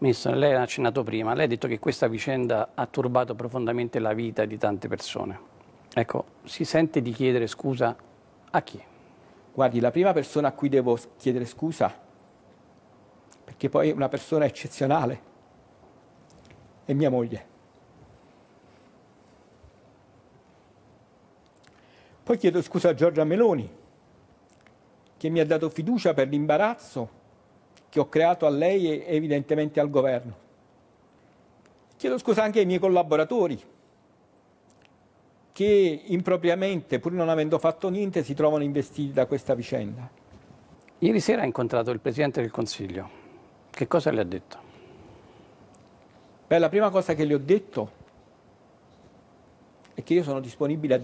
Ministro, lei ha accennato prima, lei ha detto che questa vicenda ha turbato profondamente la vita di tante persone. Ecco, si sente di chiedere scusa a chi? Guardi, la prima persona a cui devo chiedere scusa, perché poi è una persona eccezionale, è mia moglie. Poi chiedo scusa a Giorgia Meloni, che mi ha dato fiducia per l'imbarazzo che ho creato a lei e evidentemente al governo. Chiedo scusa anche ai miei collaboratori che impropriamente, pur non avendo fatto niente, si trovano investiti da questa vicenda. Ieri sera ha incontrato il Presidente del Consiglio. Che cosa le ha detto? Beh, la prima cosa che le ho detto è che io sono disponibile a,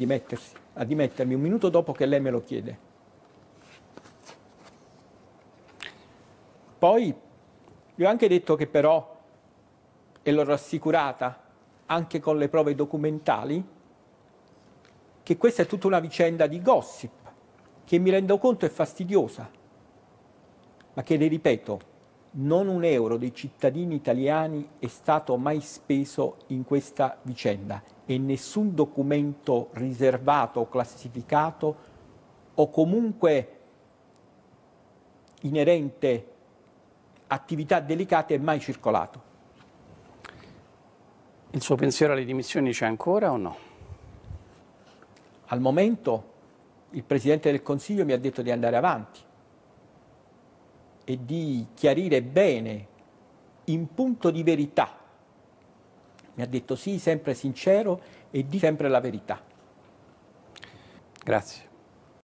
a dimettermi un minuto dopo che lei me lo chiede. Poi gli ho anche detto che però, e l'ho rassicurata anche con le prove documentali, che questa è tutta una vicenda di gossip, che mi rendo conto è fastidiosa, ma che le ripeto, non un euro dei cittadini italiani è stato mai speso in questa vicenda e nessun documento riservato o classificato o comunque inerente attività delicate è mai circolato. Il suo pensiero alle dimissioni c'è ancora o no? Al momento il Presidente del Consiglio mi ha detto di andare avanti e di chiarire bene, in punto di verità. Mi ha detto sì, sempre sincero e di sempre la verità. Grazie.